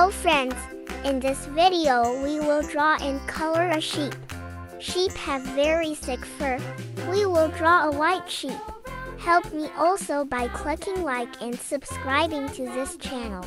Hello friends, in this video we will draw and color a sheep. Sheep have very thick fur. We will draw a white sheep. Help me also by clicking like and subscribing to this channel.